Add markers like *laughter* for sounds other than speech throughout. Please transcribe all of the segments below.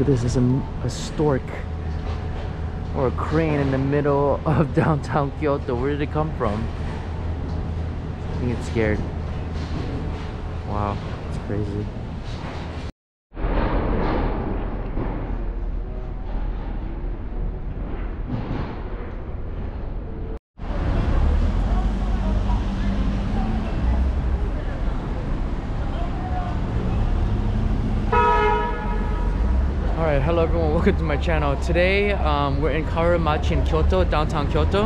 Look at this, there's a, a stork or a crane in the middle of *laughs* downtown Kyoto. Where did it come from? I think it's scared. Wow, it's crazy. Alright, hello everyone, welcome to my channel. Today um, we're in Kawaramachi in Kyoto, downtown Kyoto.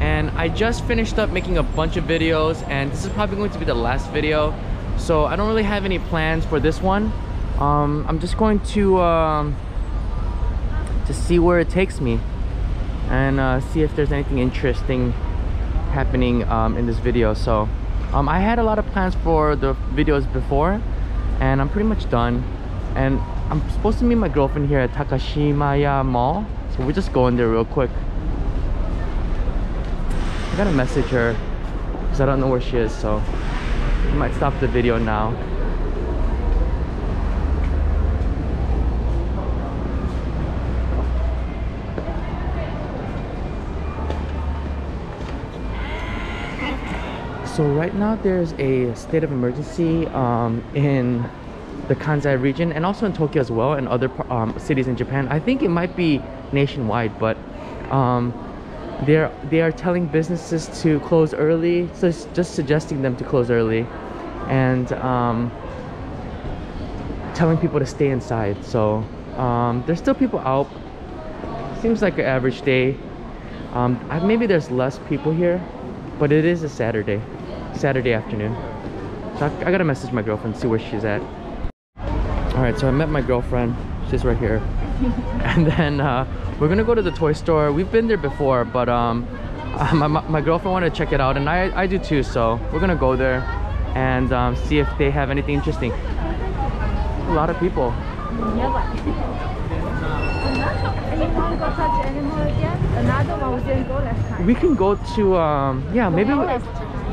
And I just finished up making a bunch of videos and this is probably going to be the last video. So I don't really have any plans for this one. Um, I'm just going to, um, to see where it takes me and uh, see if there's anything interesting happening um, in this video. So um, I had a lot of plans for the videos before and I'm pretty much done. And I'm supposed to meet my girlfriend here at Takashimaya Mall. So we're just going there real quick. I gotta message her because I don't know where she is, so I might stop the video now. So right now there's a state of emergency um, in the Kansai region and also in Tokyo as well and other um, cities in Japan. I think it might be nationwide, but um, they're they are telling businesses to close early, so just suggesting them to close early, and um, telling people to stay inside. So um, there's still people out. Seems like an average day. Um, I, maybe there's less people here, but it is a Saturday, Saturday afternoon. So I, I gotta message my girlfriend see where she's at. All right, so I met my girlfriend. She's right here. *laughs* and then uh, we're gonna go to the toy store. We've been there before, but um, *laughs* my, my girlfriend wanted to check it out, and I, I do too. So we're gonna go there and um, see if they have anything interesting. A lot of people. We can go to um, yeah maybe we,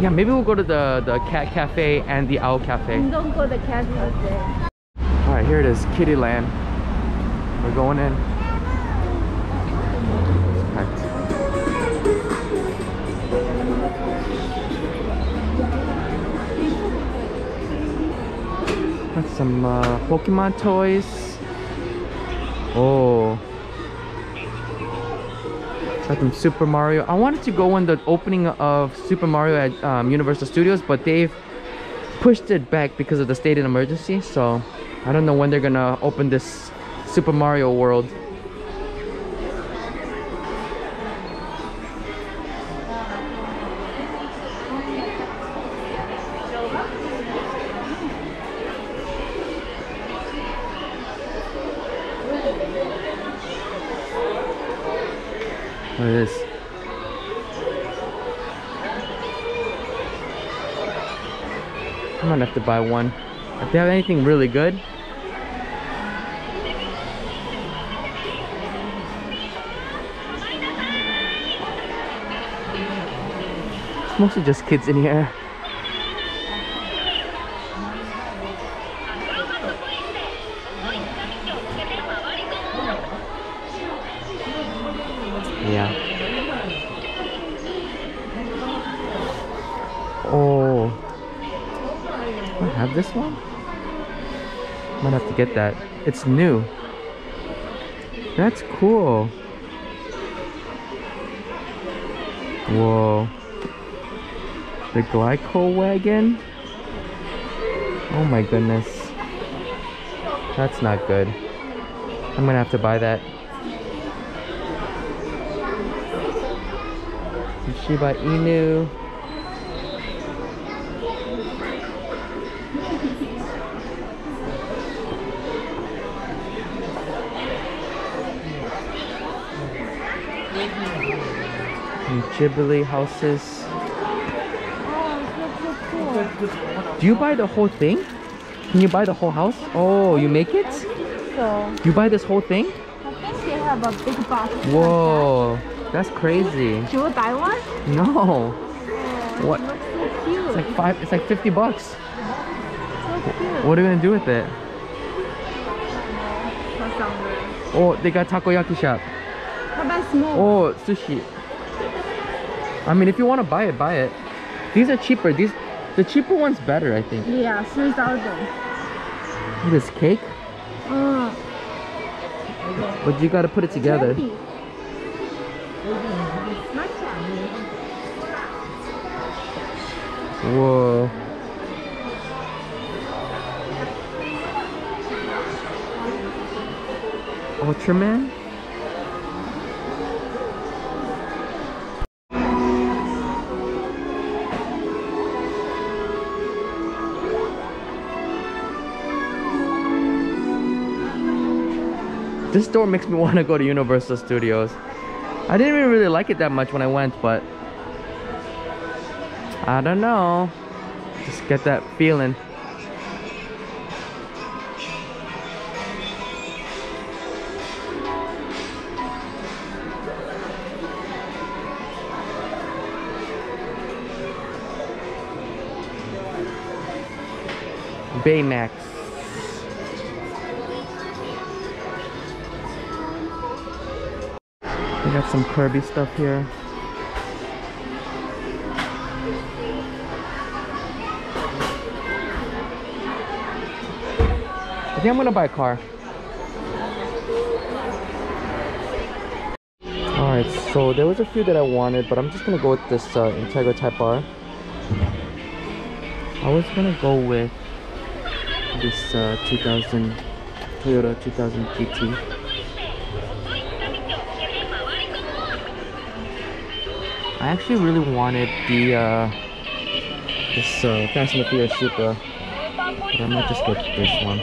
yeah maybe we'll go to the the cat cafe and the owl cafe. Don't go to cat cafe. All right, here it is, Kiddy Land. We're going in. Got some uh, Pokemon toys. Oh. Got some Super Mario. I wanted to go on the opening of Super Mario at um, Universal Studios, but they've pushed it back because of the state of emergency. So I don't know when they're gonna open this Super Mario World. Look at this. I might have to buy one. If they have anything really good. Mostly just kids in here. Yeah. Oh. I have this one? Might have to get that. It's new. That's cool. Whoa. The glycol wagon? Oh my goodness. That's not good. I'm gonna have to buy that. Shiba Inu. Ghibli houses. Oh, so, so cool. Do you buy the whole thing? Can you buy the whole house? Oh, you make it? So, You buy this whole thing? I think they have a big box. like Whoa, that's crazy. that. Should we buy one? No, Oh, What? So it's like five. It's like fifty bucks. so cute. What are you gonna do with it? Oh, they got takoyaki shop. How about small? Oh, sushi. I mean, if you want to buy it, buy it. These are cheaper. These, the cheaper one's better, I think. Yeah, 3000. Look at this cake, Uh, but you gotta put it together. Matcha. Whoa. Ultraman? This store makes me *laughs* want to go to Universal Studios. I didn't even really like it that much when I went, but I don't know. Just get that feeling. Baymax. Got some Kirby stuff here. I think I'm gonna buy a car. Alright, so there was a few that I wanted, but I'm just gonna go with this uh, Integra Type R. I was gonna go with this uh, 2000 Toyota 2000 GT. I actually really wanted the uh, this uh, Fast the Supra, but I might just get this one.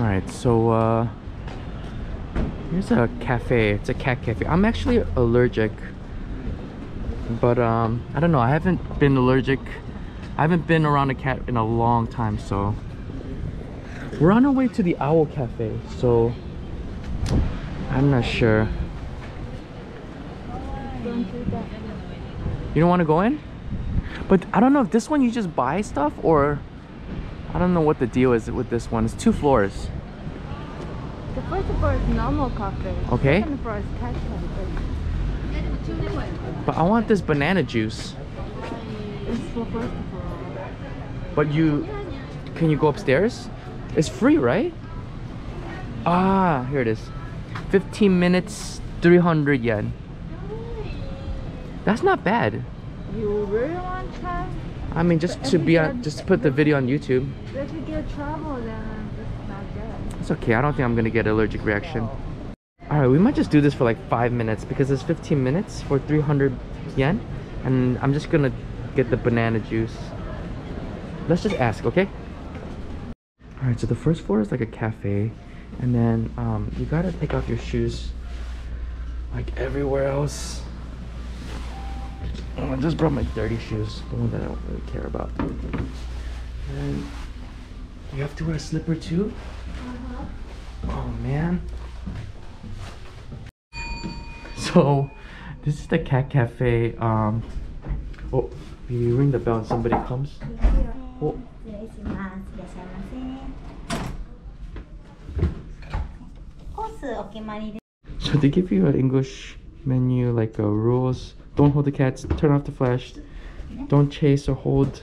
Alright, so uh, here's a cafe. It's a cat cafe. I'm actually allergic, but um, I don't know. I haven't been allergic. I haven't been around a cat in a long time, so we're on our way to the Owl Cafe. So I'm not sure. Don't do that. You don't want to go in? But I don't know if this one you just buy stuff or I don't know what the deal is with this one. It's two floors. The first floor is normal coffee. Okay. The Second floor is cafe. But I want this banana juice. It's for first floor. But you can you go upstairs? It's free, right? Ah, here it is. 15 minutes, 300 yen. That's not bad. You really want to try? I mean, just to be on, just to put the video on YouTube. If you get trouble, then it's not good. It's okay. I don't think I'm gonna get allergic reaction. All right, we might just do this for like five minutes because it's 15 minutes for 300 yen, and I'm just gonna get the banana juice. Let's just ask, okay? All right, so the first floor is like a cafe, and then um, you gotta take off your shoes, like everywhere else. Oh, I just brought my dirty shoes, the one that I don't really care about. And you have to wear a slipper too? Uh -huh. Oh man. So, this is the Cat Cafe. Um, oh, you ring the bell and somebody comes. Oh. So they give you an English menu like uh, a rose. Don't hold the cats, turn off the flash, don't chase or hold,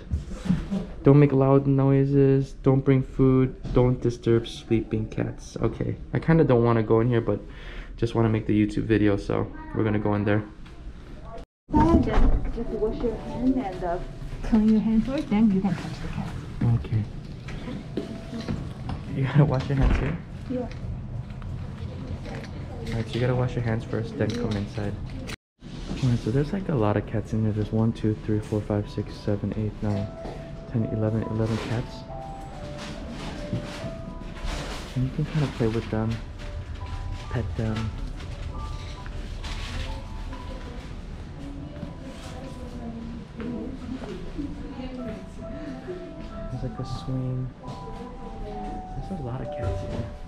don't make loud noises, don't bring food, don't disturb sleeping cats. Okay, I kind of don't want to go in here, but just want to make the YouTube video, so we're gonna go in there. Just, just wash your hand and uh, clean your hand first, then you can touch the cat. Okay. You gotta wash your hands here? Yeah. Alright, so you gotta wash your hands first, then come inside. Alright, so there's like a lot of cats in there. There's 1, 2, 3, 4, 5, 6, 7, 8, 9, 10, 11, 11 cats. And you can kind of play with them, pet them. There's like a swing. There's a lot of cats in here.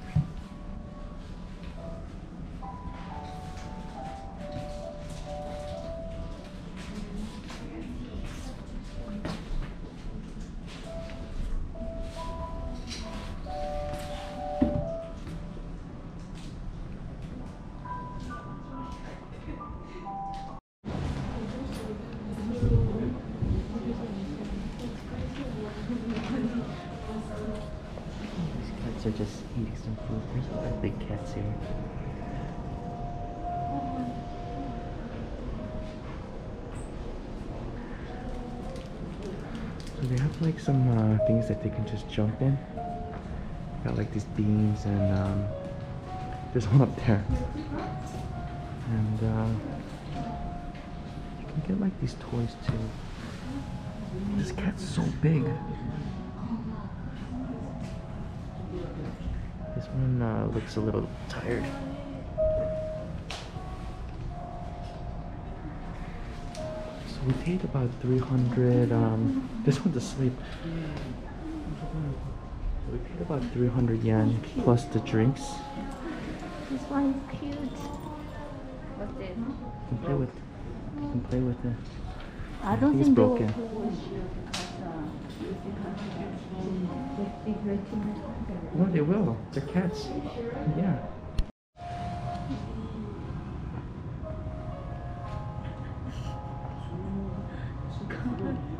Cats are just eating some food. There's a lot of big cats here. So they have like some uh, things that they can just jump in. Got like these beams and um, there's *laughs* one up there. And uh, you can get like these toys too. This cat's so big. This one uh, looks a little tired. So we paid about 300, um, this one's asleep. We paid about 300 yen plus the drinks. This one is cute. What's this? You can play with, you can play with it. I don't think it's think broken. No, they will. They're cats. Yeah. *laughs*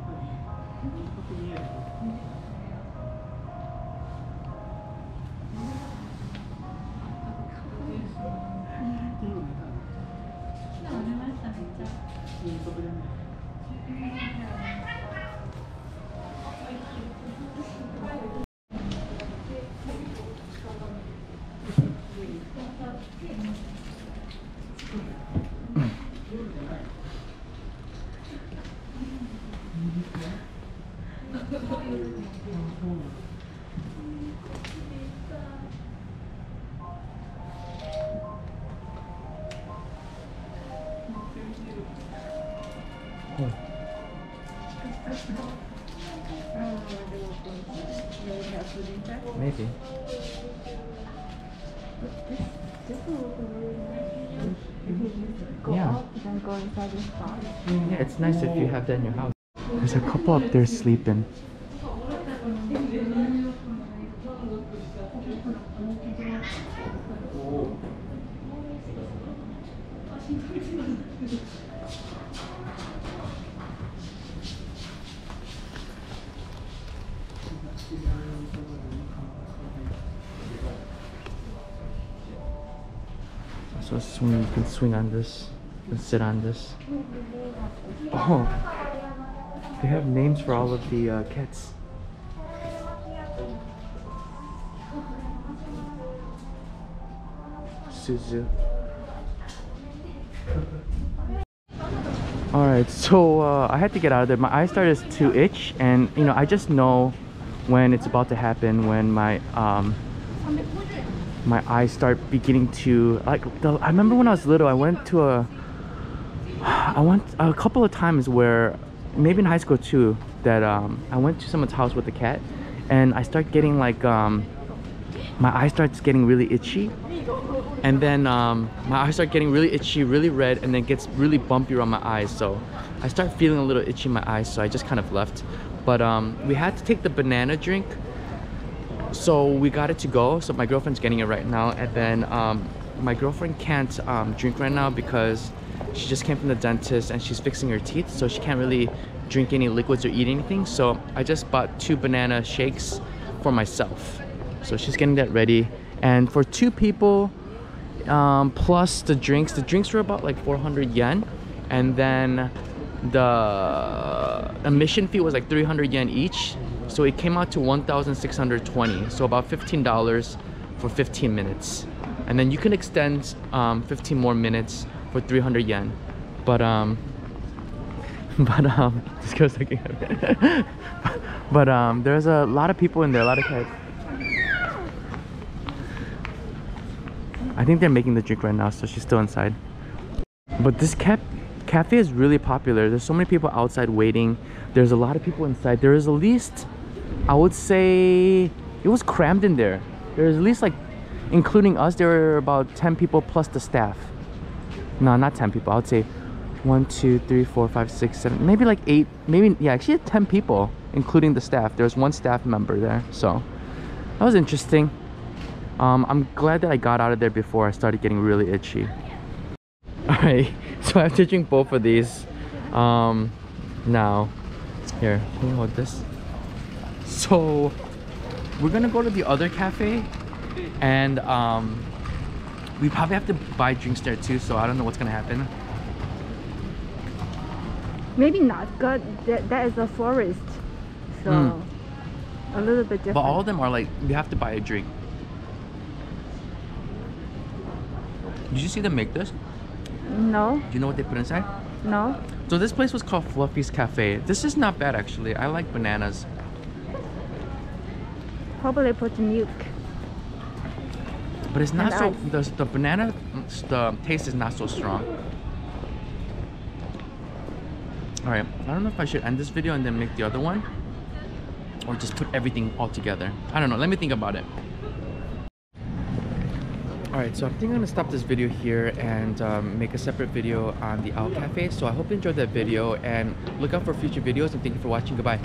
はい。Maybe. This will look really nice. If you just go Yeah. out and go inside the spot. Yeah, it's nice if you have that in your house. There's a couple up there sleeping. So swing, you can swing on this and sit on this. Oh, they have names for all of the uh, cats. Suzu. All right, so uh, I had to get out of there. My eye started to itch, and you know, I just know when it's about to happen when my um, my eyes start beginning to like. The, I remember when I was little, I went to a I went a couple of times where maybe in high school too that um, I went to someone's house with a cat and I start getting like um, my eye starts getting really itchy and then um, my eyes start getting really itchy really red and then gets really bumpy around my eyes so I start feeling a little itchy in my eyes so I just kind of left but um, we had to take the banana drink so we got it to go. So my girlfriend's getting it right now. And then um, my girlfriend can't um, drink right now because she just came from the dentist and she's fixing her teeth. So she can't really drink any liquids or eat anything. So i just bought two banana shakes for myself. So she's getting that ready. And for two people um, plus the drinks the drinks were about like 400 yen. And then the admission fee was like 300 yen each so it came out to 1620 so about $15 for 15 minutes. And then you can extend um, 15 more minutes for 300 yen. But um *laughs* but um this girl's looking at me *laughs* but um there's a lot of people in there a lot of cats I think they're making the drink right now so she's still inside. But this cat cafe is really popular. There's so many people outside waiting. There's a lot of people inside. There is at least I would say it was crammed in there. There's at least like including us there were about 10 people plus the staff. No not 10 people. I would say one two three four five six seven maybe like eight maybe yeah actually 10 people including the staff. There was one staff member there so that was interesting. Um, i'm glad that i got out of there before i started getting really itchy. *laughs* All right *laughs* so i have to drink both of these um, now. Here can you hold this so we're gonna go to the other cafe, and um, we probably have to buy drinks there too. So I don't know what's gonna happen. Maybe not good. That, that is a forest. So Mm. a little bit different. But all of them are like you have to buy a drink. Did you see them make this? No, Do you know what they put inside? no. So this place was called Fluffy's Cafe. This is not bad actually. I like bananas. Probably put milk. But it's not so the, the banana the taste is not so strong. Alright, I don't know if I should end this video and then make the other one. Or just put everything all together. I don't know, let me think about it. Alright, so I think I'm gonna stop this video here and um, make a separate video on the Owl Cafe. So I hope you enjoyed that video and look out for future videos and thank you for watching. Goodbye.